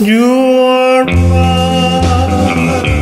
You are right.